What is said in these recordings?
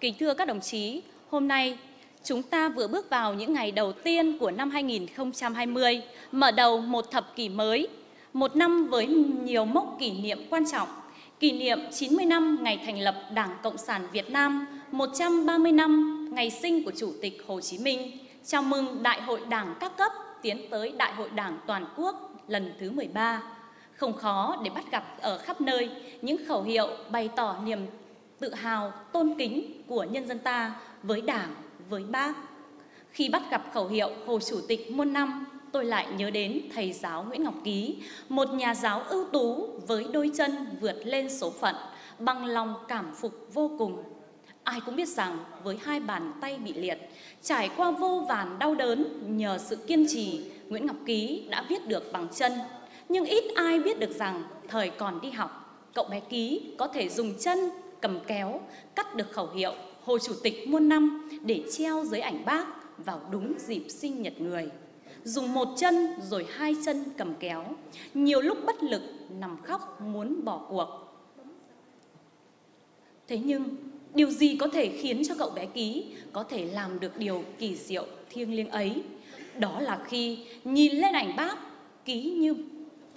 Kính thưa các đồng chí, hôm nay chúng ta vừa bước vào những ngày đầu tiên của năm 2020, mở đầu một thập kỷ mới, một năm với nhiều mốc kỷ niệm quan trọng, kỷ niệm 90 năm ngày thành lập Đảng Cộng sản Việt Nam, 130 năm ngày sinh của Chủ tịch Hồ Chí Minh, chào mừng Đại hội Đảng các cấp tiến tới Đại hội Đảng toàn quốc lần thứ 13. Không khó để bắt gặp ở khắp nơi những khẩu hiệu bày tỏ niềm tự hào, tôn kính của nhân dân ta với Đảng, với Bác. Khi bắt gặp khẩu hiệu Hồ Chủ tịch muôn năm, tôi lại nhớ đến thầy giáo Nguyễn Ngọc Ký, một nhà giáo ưu tú với đôi chân vượt lên số phận, bằng lòng cảm phục vô cùng. Ai cũng biết rằng với hai bàn tay bị liệt, trải qua vô vàn đau đớn nhờ sự kiên trì, Nguyễn Ngọc Ký đã viết được bằng chân. Nhưng ít ai biết được rằng thời còn đi học, cậu bé Ký có thể dùng chân cầm kéo cắt được khẩu hiệu Hồ Chủ tịch muôn năm để treo dưới ảnh bác vào đúng dịp sinh nhật người. Dùng một chân rồi hai chân cầm kéo, nhiều lúc bất lực nằm khóc muốn bỏ cuộc. Thế nhưng điều gì có thể khiến cho cậu bé Ký có thể làm được điều kỳ diệu thiêng liêng ấy? Đó là khi nhìn lên ảnh bác, Ký như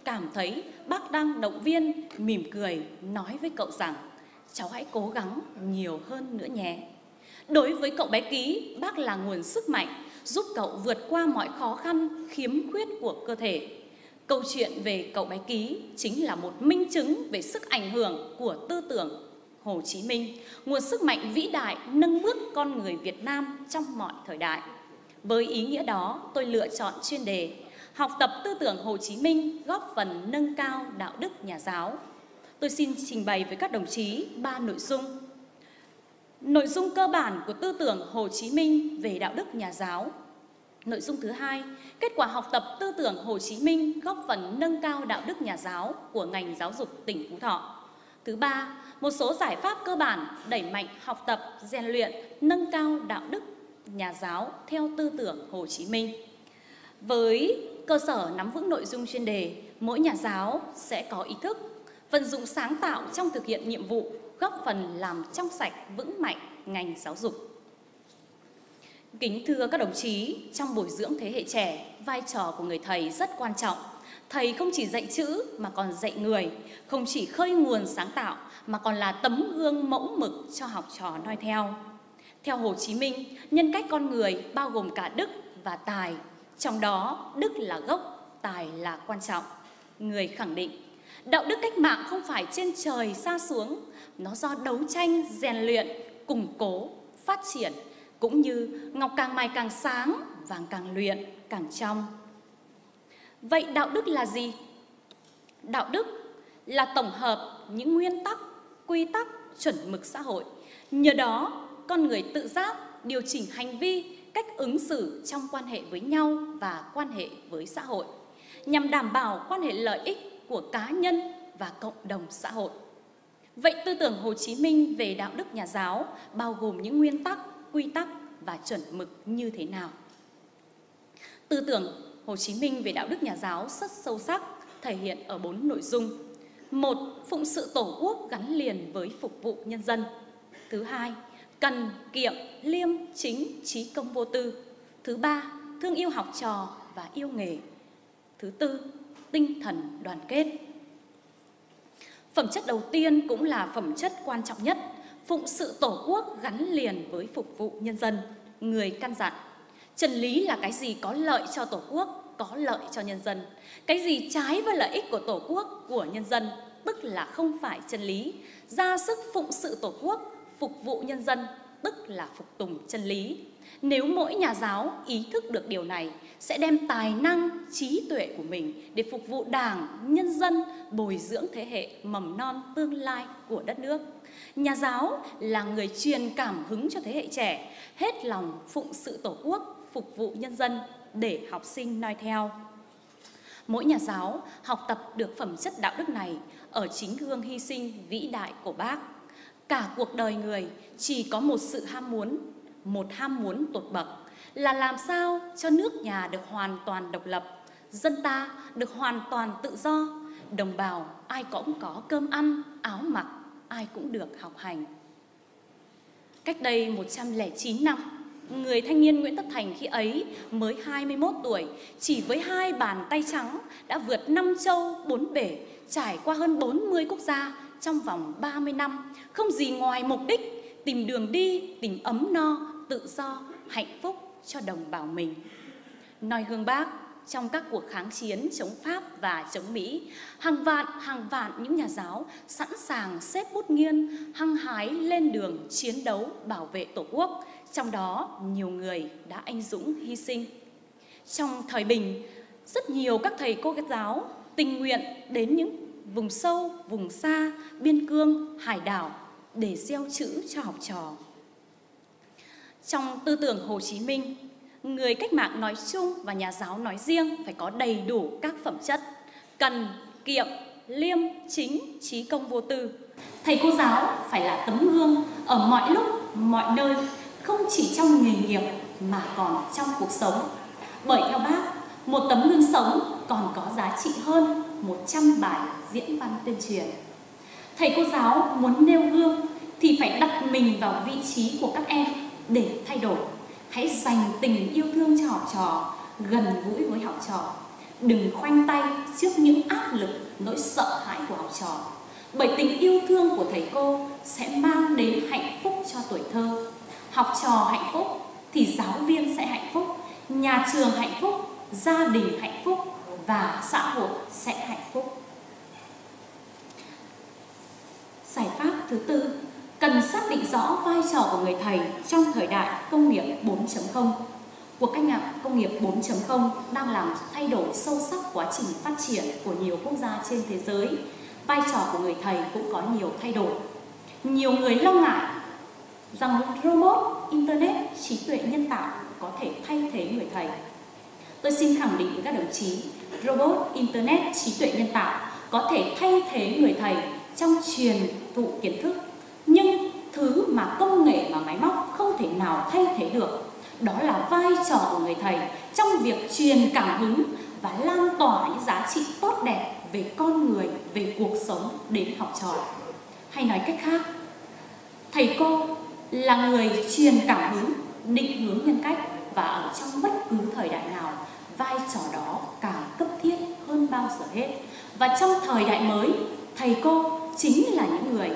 cảm thấy bác đang động viên, mỉm cười nói với cậu rằng cháu hãy cố gắng nhiều hơn nữa nhé. Đối với cậu bé Ký, bác là nguồn sức mạnh giúp cậu vượt qua mọi khó khăn, khiếm khuyết của cơ thể. Câu chuyện về cậu bé Ký chính là một minh chứng về sức ảnh hưởng của tư tưởng Hồ Chí Minh, nguồn sức mạnh vĩ đại nâng bước con người Việt Nam trong mọi thời đại. Với ý nghĩa đó, tôi lựa chọn chuyên đề Học tập tư tưởng Hồ Chí Minh góp phần nâng cao đạo đức nhà giáo tôi xin trình bày với các đồng chí ba nội dung. Nội dung cơ bản của tư tưởng Hồ Chí Minh về đạo đức nhà giáo. Nội dung thứ hai, kết quả học tập tư tưởng Hồ Chí Minh góp phần nâng cao đạo đức nhà giáo của ngành giáo dục tỉnh Phú Thọ. Thứ ba, một số giải pháp cơ bản đẩy mạnh học tập, rèn luyện, nâng cao đạo đức nhà giáo theo tư tưởng Hồ Chí Minh. Với cơ sở nắm vững nội dung chuyên đề, mỗi nhà giáo sẽ có ý thức vận dụng sáng tạo trong thực hiện nhiệm vụ, góp phần làm trong sạch vững mạnh ngành giáo dục. Kính thưa các đồng chí, trong bồi dưỡng thế hệ trẻ, vai trò của người thầy rất quan trọng. Thầy không chỉ dạy chữ mà còn dạy người, không chỉ khơi nguồn sáng tạo mà còn là tấm gương mẫu mực cho học trò noi theo. Theo Hồ Chí Minh, nhân cách con người bao gồm cả đức và tài, trong đó đức là gốc, tài là quan trọng. Người khẳng định Đạo đức cách mạng không phải trên trời xa xuống, nó do đấu tranh, rèn luyện, củng cố, phát triển, cũng như ngọc càng mài càng sáng, vàng càng luyện càng trong. Vậy đạo đức là gì? Đạo đức là tổng hợp những nguyên tắc, quy tắc, chuẩn mực xã hội. Nhờ đó, con người tự giác điều chỉnh hành vi, cách ứng xử trong quan hệ với nhau và quan hệ với xã hội nhằm đảm bảo quan hệ lợi ích của cá nhân và cộng đồng xã hội. Vậy tư tưởng Hồ Chí Minh về đạo đức nhà giáo bao gồm những nguyên tắc, quy tắc và chuẩn mực như thế nào? Tư tưởng Hồ Chí Minh về đạo đức nhà giáo rất sâu sắc, thể hiện ở bốn nội dung. Một, phụng sự tổ quốc gắn liền với phục vụ nhân dân. Thứ hai, cần, kiệm, liêm, chính, trí công vô tư. Thứ ba, thương yêu học trò và yêu nghề. Thứ tư, tinh thần đoàn kết. Phẩm chất đầu tiên cũng là phẩm chất quan trọng nhất, phụng sự tổ quốc gắn liền với phục vụ nhân dân, người căn dặn. Trần lý là cái gì có lợi cho tổ quốc, có lợi cho nhân dân. Cái gì trái với lợi ích của tổ quốc, của nhân dân, tức là không phải chân lý. Ra sức phụng sự tổ quốc, phục vụ nhân dân, tức là phục tùng chân lý. Nếu mỗi nhà giáo ý thức được điều này, sẽ đem tài năng, trí tuệ của mình để phục vụ đảng, nhân dân, bồi dưỡng thế hệ mầm non tương lai của đất nước. Nhà giáo là người truyền cảm hứng cho thế hệ trẻ, hết lòng phụng sự tổ quốc, phục vụ nhân dân để học sinh noi theo. Mỗi nhà giáo học tập được phẩm chất đạo đức này ở chính gương hy sinh vĩ đại của bác. Cả cuộc đời người chỉ có một sự ham muốn, một ham muốn tột bậc là làm sao cho nước nhà được hoàn toàn độc lập, dân ta được hoàn toàn tự do, đồng bào ai cũng có cơm ăn, áo mặc, ai cũng được học hành. Cách đây 109 năm, người thanh niên Nguyễn Tất Thành khi ấy mới 21 tuổi, chỉ với hai bàn tay trắng đã vượt năm châu, bốn bể, trải qua hơn 40 quốc gia trong vòng 30 năm, không gì ngoài mục đích tìm đường đi, tìm ấm no, tự do, hạnh phúc cho đồng bào mình. Nói hương bác, trong các cuộc kháng chiến chống Pháp và chống Mỹ, hàng vạn hàng vạn những nhà giáo sẵn sàng xếp bút nghiên hăng hái lên đường chiến đấu bảo vệ Tổ quốc, trong đó nhiều người đã anh dũng hy sinh. Trong thời bình, rất nhiều các thầy cô giáo tình nguyện đến những vùng sâu, vùng xa, biên cương, hải đảo để gieo chữ cho học trò. Trong tư tưởng Hồ Chí Minh, người cách mạng nói chung và nhà giáo nói riêng phải có đầy đủ các phẩm chất cần, kiệm, liêm, chính, trí công vô tư. Thầy cô giáo phải là tấm gương ở mọi lúc, mọi nơi, không chỉ trong nghề nghiệp mà còn trong cuộc sống. Bởi theo bác, một tấm gương sống còn có giá trị hơn 100 bài diễn văn tuyên truyền. Thầy cô giáo muốn nêu gương thì phải đặt mình vào vị trí của các em để thay đổi. Hãy dành tình yêu thương cho học trò, gần gũi với học trò. Đừng khoanh tay trước những áp lực, nỗi sợ hãi của học trò. Bởi tình yêu thương của thầy cô sẽ mang đến hạnh phúc cho tuổi thơ. Học trò hạnh phúc thì giáo viên sẽ hạnh phúc, nhà trường hạnh phúc, gia đình hạnh phúc và xã hội sẽ hạnh phúc. Giải pháp thứ tư, cần xác định rõ vai trò của người thầy trong thời đại công nghiệp 4.0. Cuộc cách mạng công nghiệp 4.0 đang làm thay đổi sâu sắc quá trình phát triển của nhiều quốc gia trên thế giới. Vai trò của người thầy cũng có nhiều thay đổi. Nhiều người lo ngại rằng robot, internet, trí tuệ nhân tạo có thể thay thế người thầy. Tôi xin khẳng định với các đồng chí, robot, internet, trí tuệ nhân tạo có thể thay thế người thầy trong truyền thụ kiến thức. Nhưng thứ mà công nghệ và máy móc không thể nào thay thế được đó là vai trò của người thầy trong việc truyền cảm hứng và lan tỏa những giá trị tốt đẹp về con người về cuộc sống đến học trò. Hay nói cách khác thầy cô là người truyền cảm hứng định hướng nhân cách và ở trong bất cứ thời đại nào vai trò đó càng cấp thiết hơn bao giờ hết và trong thời đại mới thầy cô chính là những người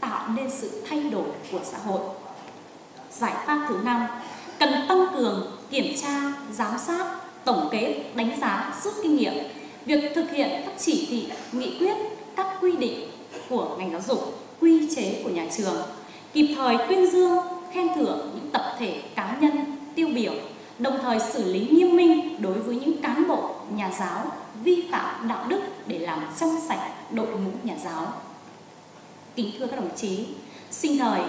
tạo nên sự thay đổi của xã hội. Giải pháp thứ năm, cần tăng cường kiểm tra, giám sát, tổng kết, đánh giá, rút kinh nghiệm. Việc thực hiện các chỉ thị, nghị quyết, các quy định của ngành giáo dục, quy chế của nhà trường, kịp thời tuyên dương, khen thưởng những tập thể cá nhân tiêu biểu, đồng thời xử lý nghiêm minh đối với những cán bộ, nhà giáo vi phạm đạo đức để làm trong sạch đội ngũ nhà giáo. Kính thưa các đồng chí, sinh thời,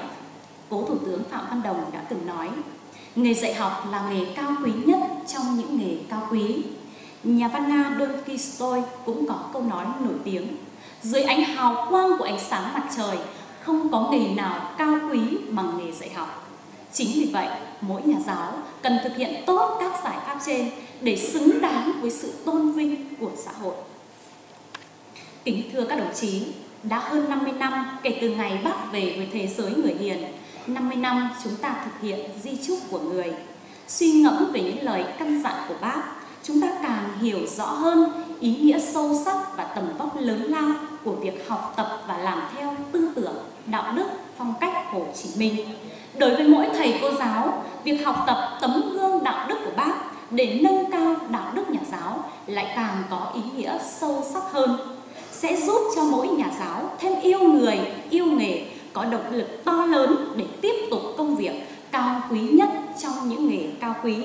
cố Thủ tướng Phạm Văn Đồng đã từng nói, nghề dạy học là nghề cao quý nhất trong những nghề cao quý. Nhà văn Nga Don Quixote cũng có câu nói nổi tiếng, dưới ánh hào quang của ánh sáng mặt trời, không có nghề nào cao quý bằng nghề dạy học. Chính vì vậy, mỗi nhà giáo cần thực hiện tốt các giải pháp trên để xứng đáng với sự tôn vinh của xã hội. Kính thưa các đồng chí, đã hơn 50 năm kể từ ngày bác về với thế giới người hiền, 50 năm chúng ta thực hiện di trúc của người. Suy ngẫm về những lời căn dặn của bác, chúng ta càng hiểu rõ hơn ý nghĩa sâu sắc và tầm vóc lớn lao của việc học tập và làm theo tư tưởng, đạo đức, phong cách Hồ Chí Minh. Đối với mỗi thầy cô giáo, việc học tập tấm gương đạo đức của bác để nâng cao đạo đức nhà giáo lại càng có ý nghĩa sâu sắc hơn sẽ giúp cho mỗi nhà giáo thêm yêu người, yêu nghề, có động lực to lớn để tiếp tục công việc cao quý nhất trong những nghề cao quý,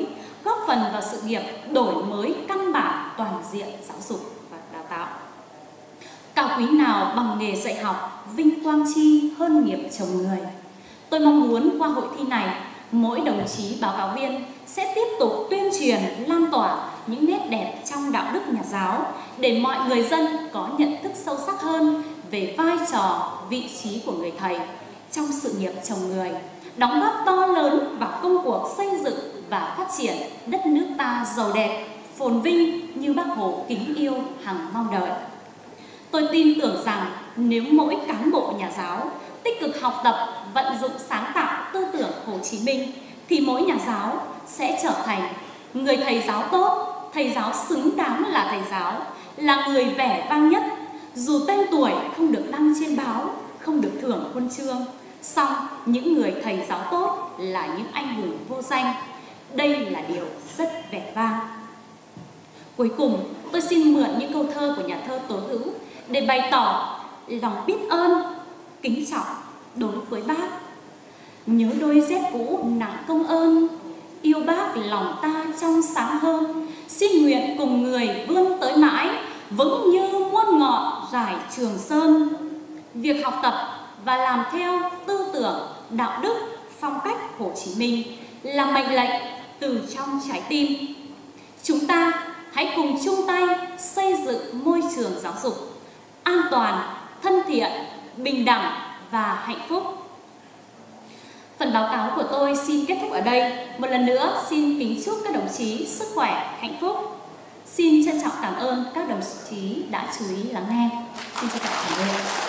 góp phần vào sự nghiệp đổi mới căn bản toàn diện giáo dục và đào tạo. Cao quý nào bằng nghề dạy học, vinh quang chi hơn nghiệp chồng người. Tôi mong muốn qua hội thi này, mỗi đồng chí báo cáo viên sẽ tiếp tục tuyên truyền, lan tỏa những nét đẹp trong đạo đức nhà giáo để mọi người dân có nhận thức sâu sắc hơn về vai trò, vị trí của người thầy trong sự nghiệp chồng người, đóng góp to lớn vào công cuộc xây dựng và phát triển đất nước ta giàu đẹp, phồn vinh như bác Hồ kính yêu hằng mong đợi. Tôi tin tưởng rằng nếu mỗi cán bộ nhà giáo tích cực học tập, vận dụng sáng tạo tư tưởng Hồ Chí Minh thì mỗi nhà giáo sẽ trở thành người thầy giáo tốt, thầy giáo xứng đáng là thầy giáo, là người vẻ vang nhất, dù tên tuổi không được đăng trên báo, không được thưởng huân chương, song những người thầy giáo tốt là những anh hùng vô danh. Đây là điều rất vẻ vang. Cuối cùng, tôi xin mượn những câu thơ của nhà thơ Tố Hữu để bày tỏ lòng biết ơn, kính trọng đối với bác. Nhớ đôi dép cũ nặng công ơn, yêu bác lòng ta trong sáng hơn, xin nguyện cùng người vươn tới mãi, vững như muôn ngọn giải trường sơn. Việc học tập và làm theo tư tưởng, đạo đức, phong cách Hồ Chí Minh là mệnh lệnh từ trong trái tim. Chúng ta hãy cùng chung tay xây dựng môi trường giáo dục an toàn, thân thiện, bình đẳng và hạnh phúc. Phần báo cáo của tôi xin kết thúc ở đây. Một lần nữa xin kính chúc các đồng chí sức khỏe, hạnh phúc. Xin trân trọng cảm ơn các đồng chí đã chú ý lắng nghe. Xin trân trọng cảm ơn.